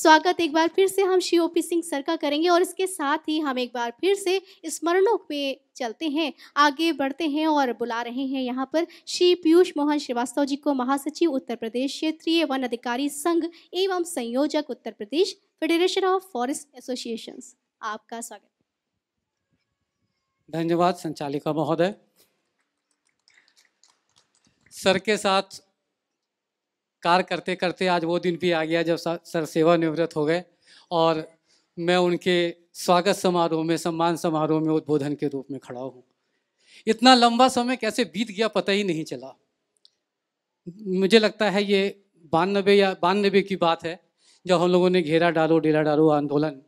स्वागत, एक बार फिर से हम श्री ओपी सिंह सर का करेंगे और इसके साथ ही हम एक बार फिर से स्मरणों पे चलते हैं, आगे बढ़ते हैं और बुला रहे हैं यहाँ पर श्री पीयूष मोहन श्रीवास्तव जी को महासचिव उत्तर प्रदेश क्षेत्रीय वन अधिकारी संघ एवं संयोजक Uttar Pradesh federation of forest association आपका स्वागत। धन्यवाद संचालिका महोदय। सर के साथ कार्य करते करते आज वो दिन भी आ गया जब सर सेवानिवृत्त हो गए और मैं उनके स्वागत समारोह में, सम्मान समारोह में उद्बोधन के रूप में खड़ा हूँ। इतना लंबा समय कैसे बीत गया पता ही नहीं चला। मुझे लगता है ये बानबे या बानबे की बात है, जब हम लोगों ने घेरा डालो, डेरा डालो आंदोलन।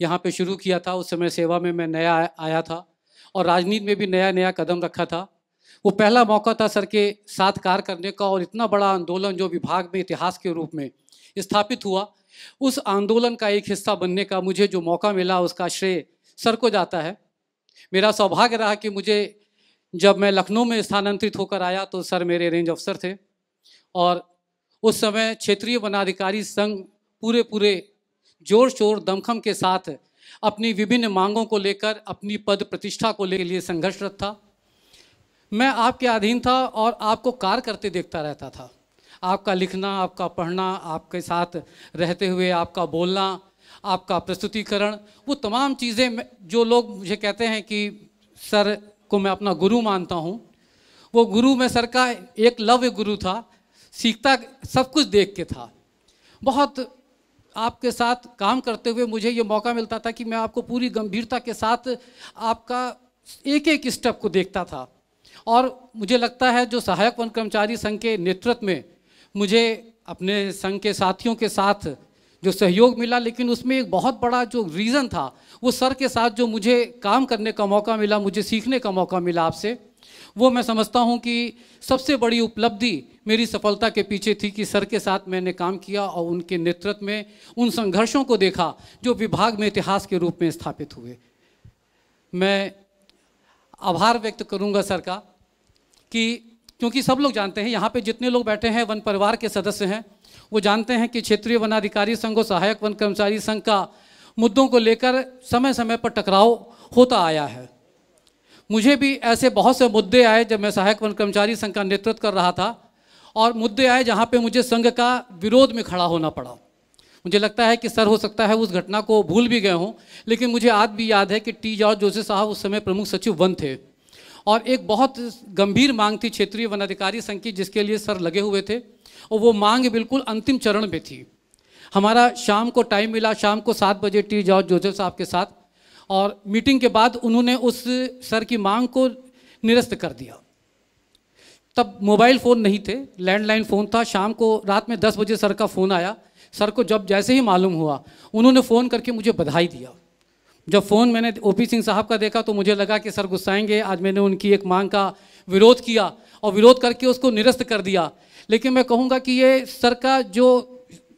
यहाँ पे शुरू किया था, उस समय सेवा में मैं नया आया था और राजनीति में भी नया नया कदम रखा था। वो पहला मौका था सर के साथ कार्य करने का और इतना बड़ा आंदोलन जो विभाग में, इतिहास के रूप में स्थापित हुआ। उस आंदोलन का एक हिस्सा बनने का मुझे जो मौका मिला उसका श्रेय सर को जाता है। मेरा सौभाग्य रहा कि मुझे जब मैं लखनऊ में स्थानांतरित होकर आया तो सर मेरे रेंज अफसर थे और उस समय क्षेत्रीय वनाधिकारी संघ पूरे पूरे ज़ोर शोर दमखम के साथ अपनी विभिन्न मांगों को लेकर, अपनी पद प्रतिष्ठा को ले लिए संघर्षरत था। मैं आपके अधीन था और आपको कार्य करते देखता रहता था। आपका लिखना, आपका पढ़ना, आपके साथ रहते हुए आपका बोलना, आपका प्रस्तुतिकरण, वो तमाम चीज़ें जो लोग मुझे कहते हैं कि, सर, को मैं अपना गुरु मानता हूँ। वो गुरु में सर का एक लव्य गुरु था, सीखता, सब कुछ देख के था। बहुत आपके साथ काम करते हुए मुझे ये मौका मिलता था कि मैं आपको पूरी गंभीरता के साथ आपका एक एक स्टेप को देखता था। और मुझे लगता है जो सहायक वन कर्मचारी संघ के नेतृत्व में मुझे अपने संघ के साथियों के साथ जो सहयोग मिला, लेकिन उसमें एक बहुत बड़ा जो रीज़न था, वो सर के साथ जो मुझे काम करने का मौका मिला, मुझे सीखने का मौका मिला आपसे, वो मैं समझता हूँ कि सबसे बड़ी उपलब्धि मेरी सफलता के पीछे थी कि सर के साथ मैंने काम किया और उनके नेतृत्व में उन संघर्षों को देखा जो विभाग में इतिहास के रूप में स्थापित हुए। मैं आभार व्यक्त करूँगा सर का। कि क्योंकि सब लोग जानते हैं, यहाँ पे जितने लोग बैठे हैं, वन परिवार के सदस्य हैं। वो जानते हैं कि क्षेत्रीय वनाधिकारी संघ और सहायक वन कर्मचारी संघ का मुद्दों को लेकर समय समय पर टकराव होता आया है। मुझे भी ऐसे बहुत से मुद्दे आए जब मैं सहायक वन कर्मचारी संघ का नेतृत्व कर रहा था और मुद्दे आए जहाँ पे मुझे संघ का विरोध में खड़ा होना पड़ा। मुझे लगता है कि सर हो सकता है उस घटना को भूल भी गए हों, लेकिन मुझे आज भी याद है कि टी. जॉर्ज जोसेफ साहब उस समय प्रमुख सचिव वन थे। और एक बहुत गंभीर मांग थी क्षेत्रीय वन अधिकारी संघ की, जिसके लिए सर लगे हुए थे, और वो मांग बिल्कुल अंतिम चरण में थी। हमारा शाम को टाइम मिला, शाम को सात बजे टी. जॉर्ज जोसेफ साहब के साथ, और मीटिंग के बाद उन्होंने उस सर की मांग को निरस्त कर दिया। तब मोबाइल फ़ोन नहीं थे लैंडलाइन फ़ोन था। शाम को रात में दस बजे सर का फ़ोन आया। सर को जब जैसे ही मालूम हुआ, उन्होंने फ़ोन करके मुझे बधाई दिया। जब फ़ोन मैंने ओपी सिंह साहब का देखा तो मुझे लगा कि सर गुस्साएँगे। आज मैंने उनकी एक मांग का विरोध किया और विरोध करके उसको निरस्त कर दिया। लेकिन मैं कहूँगा कि ये सर का जो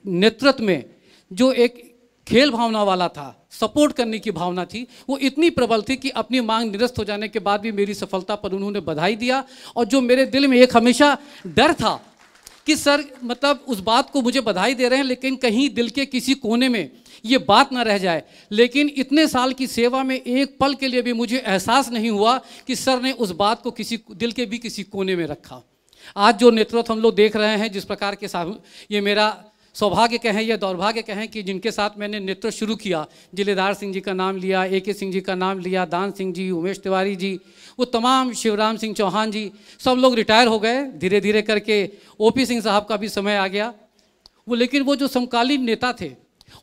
नेतृत्व में जो एक खेल भावना वाला था, सपोर्ट करने की भावना थी, वो इतनी प्रबल थी कि अपनी मांग निरस्त हो जाने के बाद भी मेरी सफलता पर उन्होंने बधाई दिया। और जो मेरे दिल में एक हमेशा डर था कि सर मतलब उस बात को मुझे बधाई दे रहे हैं, लेकिन कहीं दिल के किसी कोने में ये बात ना रह जाए। लेकिन इतने साल की सेवा में एक पल के लिए भी मुझे एहसास नहीं हुआ कि सर ने उस बात को किसी, दिल के भी किसी कोने में रखा। आज जो नेतृत्व हम लोग देख रहे हैं, जिस प्रकार के साथ ये मेरा सौभाग्य कहें या दौर्भाग्य कहें कि जिनके साथ मैंने नेतृत्व शुरू किया, जिलेदार सिंह जी का नाम लिया ए के सिंह जी का नाम लिया, दान सिंह जी, उमेश तिवारी जी, वो तमाम शिवराम सिंह चौहान जी, सब लोग रिटायर हो गए धीरे धीरे करके। ओ पी सिंह साहब का भी समय आ गया। वो लेकिन वो जो समकालीन नेता थे,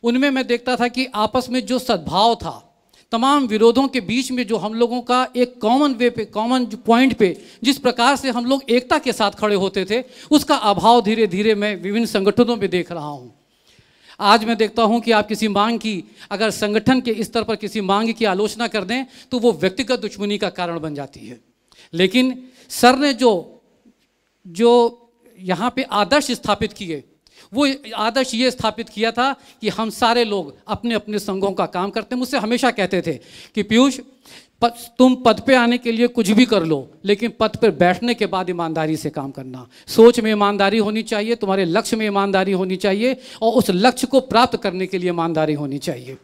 उनमें मैं देखता था कि आपस में जो सद्भाव था तमाम विरोधों के बीच में जो हम लोगों का एक कॉमन वे पे कॉमन पॉइंट पे, जिस प्रकार से हम लोग एकता के साथ खड़े होते थे, उसका अभाव धीरे धीरे मैं विभिन्न संगठनों में देख रहा हूँ। आज मैं देखता हूँ कि आप किसी मांग की, अगर संगठन के स्तर पर किसी मांग की आलोचना कर दें तो वो व्यक्तिगत दुश्मनी का कारण बन जाती है। लेकिन सर ने जो जो यहाँ पे आदर्श स्थापित किए वो आदर्श ये स्थापित किया था कि हम सारे लोग अपने अपने संघों का काम करते हैं। मुझसे हमेशा कहते थे कि पीयूष तुम पद पे आने के लिए कुछ भी कर लो, लेकिन पद पर बैठने के बाद ईमानदारी से काम करना। सोच में ईमानदारी होनी चाहिए, तुम्हारे लक्ष्य में ईमानदारी होनी चाहिए और उस लक्ष्य को प्राप्त करने के लिए ईमानदारी होनी चाहिए।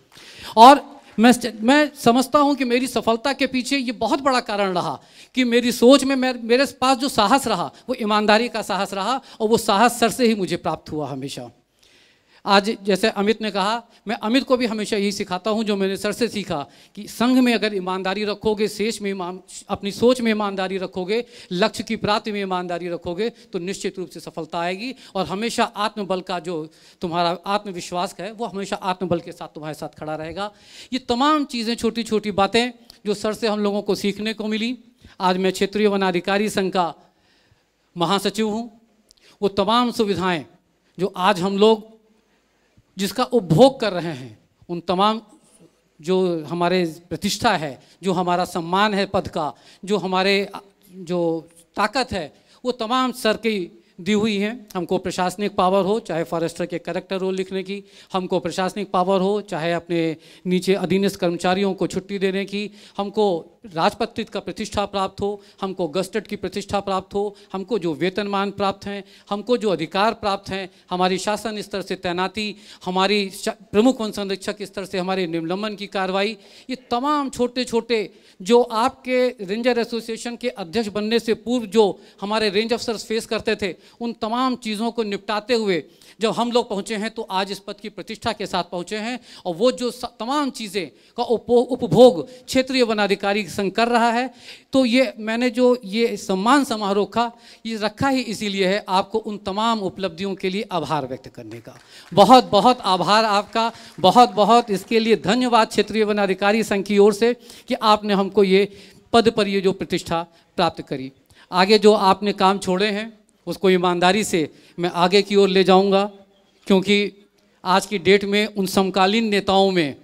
और मैं मैं समझता हूँ कि मेरी सफलता के पीछे ये बहुत बड़ा कारण रहा कि मेरी सोच में मेरे, मेरे पास जो साहस रहा वो ईमानदारी का साहस रहा और वो साहस सर से ही मुझे प्राप्त हुआ हमेशा। आज जैसे अमित ने कहा, मैं अमित को भी हमेशा यही सिखाता हूँ, जो मैंने सर से सीखा कि संघ में अगर ईमानदारी रखोगे, शेष में ईमान, अपनी सोच में ईमानदारी रखोगे, लक्ष्य की प्राप्ति में ईमानदारी रखोगे तो निश्चित रूप से सफलता आएगी और हमेशा आत्मबल का जो तुम्हारा आत्मविश्वास है, वो हमेशा आत्मबल के साथ तुम्हारे साथ खड़ा रहेगा। ये तमाम चीज़ें छोटी छोटी बातें, जो सर से हम लोगों को सीखने को मिली। आज मैं क्षेत्रीय वनाधिकारी संघ का महासचिव हूँ। वो तमाम सुविधाएँ, जो आज हम लोग जिसका उपभोग कर रहे हैं, उन तमाम जो हमारे प्रतिष्ठा है, जो हमारा सम्मान है पद का, जो हमारे, जो ताकत है, वो तमाम सर की दी हुई है। हमको प्रशासनिक पावर हो, चाहे फॉरेस्टर के करेक्टर रोल लिखने की, हमको प्रशासनिक पावर हो, चाहे अपने नीचे अधीनस्थ कर्मचारियों को छुट्टी देने की, हमको राजपत्रित का प्रतिष्ठा प्राप्त हो, हमको गस्टेड की प्रतिष्ठा प्राप्त हो, हमको जो वेतनमान प्राप्त हैं, हमको जो अधिकार प्राप्त हैं, हमारी शासन स्तर से तैनाती, हमारी प्रमुख वन संरक्षक स्तर से हमारे निलंबन की कार्रवाई, ये तमाम छोटे छोटे जो आपके रेंजर एसोसिएशन के अध्यक्ष बनने से पूर्व जो हमारे रेंज अफसर फेस करते थे उन तमाम चीज़ों को निपटाते हुए जब हम लोग पहुँचे हैं तो आज इस पद की प्रतिष्ठा के साथ पहुँचे हैं और वो जो तमाम चीज़ें का उपभोग क्षेत्रीय वनाधिकारी संघ कर रहा है तो ये मैंने जो ये सम्मान समारोह का ये रखा ही इसीलिए है आपको उन तमाम उपलब्धियों के लिए आभार व्यक्त करने का। बहुत बहुत आभार आपका बहुत बहुत इसके लिए धन्यवाद क्षेत्रीय वनाधिकारी संघ की ओर से कि आपने हमको ये पद पर ये जो प्रतिष्ठा प्राप्त करी। आगे जो आपने काम छोड़े हैं उसको ईमानदारी से मैं आगे की ओर ले जाऊँगा, क्योंकि आज की डेट में उन समकालीन नेताओं में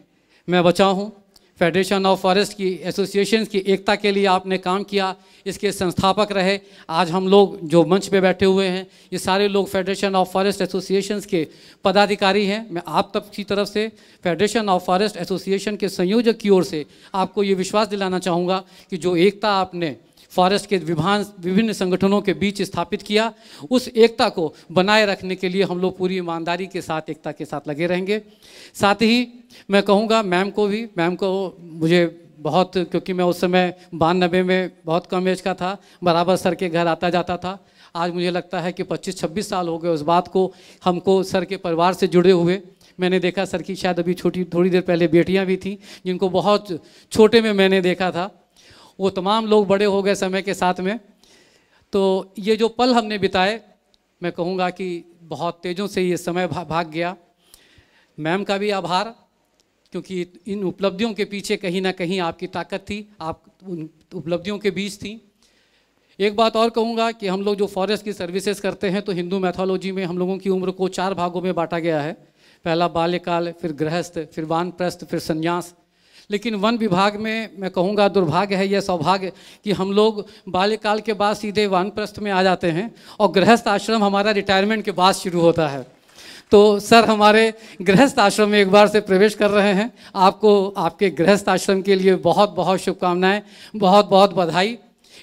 मैं बचा हूँ। फेडरेशन ऑफ़ फॉरेस्ट की एसोसिएशन की एकता के लिए आपने काम किया, इसके संस्थापक रहे। आज हम लोग जो मंच पे बैठे हुए हैं, ये सारे लोग फेडरेशन ऑफ़ फॉरेस्ट एसोसिएशन के पदाधिकारी हैं। मैं आप तक की तरफ़ से फेडरेशन ऑफ़ फॉरेस्ट एसोसिएशन के संयोजक की ओर से आपको ये विश्वास दिलाना चाहूँगा कि जो एकता आपने फॉरेस्ट के विभान विभिन्न संगठनों के बीच स्थापित किया। उस एकता को बनाए रखने के लिए हम लोग पूरी ईमानदारी के साथ, एकता के साथ लगे रहेंगे। साथ ही मैं कहूँगा, मैम को भी मैम को मुझे बहुत क्योंकि मैं उस समय बानबे में बहुत कम एज का था, बराबर सर के घर आता जाता था। आज मुझे लगता है कि 25-26 साल हो गए उस बात को, हमको सर के परिवार से जुड़े हुए। मैंने देखा सर की शायद अभी छोटी थोड़ी देर पहले बेटियाँ भी थीं, जिनको बहुत छोटे में मैंने देखा था। वो तमाम लोग बड़े हो गए समय के साथ में। तो ये जो पल हमने बिताए, मैं कहूँगा कि बहुत तेज़ों से ये समय भाग गया। मैम का भी आभार, क्योंकि इन उपलब्धियों के पीछे कहीं ना कहीं आपकी ताकत थी, आप उन उपलब्धियों के बीच थी। एक बात और कहूँगा कि हम लोग जो फॉरेस्ट की सर्विसेज़ करते हैं तो हिंदू मैथोलॉजी में हम लोगों की उम्र को चार भागों में बांटा गया है। पहला बाल्यकाल, फिर गृहस्थ, फिर वानप्रस्थ, फिर संन्यास लेकिन वन विभाग में मैं कहूँगा दुर्भाग्य है, यह सौभाग्य कि हम लोग बाल्यकाल के बाद सीधे वानप्रस्थ में आ जाते हैं और गृहस्थ आश्रम हमारा रिटायरमेंट के बाद शुरू होता है। तो सर, हमारे गृहस्थ आश्रम में एक बार से प्रवेश कर रहे हैं। आपको, आपके गृहस्थ आश्रम के लिए बहुत बहुत शुभकामनाएँ, बहुत बहुत बधाई।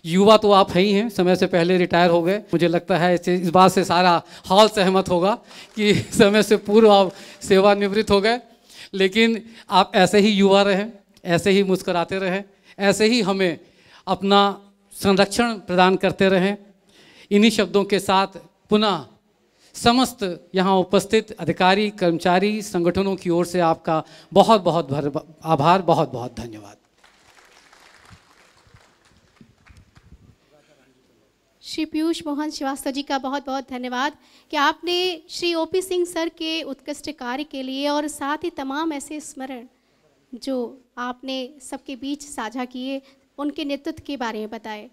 युवा तो आप है ही हैं, समय से पहले रिटायर हो गए। मुझे लगता है इस इस बात से सारा हॉल सहमत होगा कि समय से पूर्व आप सेवानिवृत्त हो गए। लेकिन आप ऐसे ही युवा रहें, ऐसे ही मुस्कराते रहें, ऐसे ही हमें अपना संरक्षण प्रदान करते रहें। इन्हीं शब्दों के साथ पुनः समस्त यहाँ उपस्थित अधिकारी, कर्मचारी, संगठनों की ओर से आपका बहुत बहुत भर, आभार बहुत बहुत धन्यवाद। श्री पीयूष मोहन श्रीवास्तव जी का बहुत बहुत धन्यवाद कि आपने श्री ओपी सिंह सर के उत्कृष्ट कार्य के लिए और साथ ही तमाम ऐसे स्मरण जो आपने सबके बीच साझा किए, उनके नेतृत्व के बारे में बताए।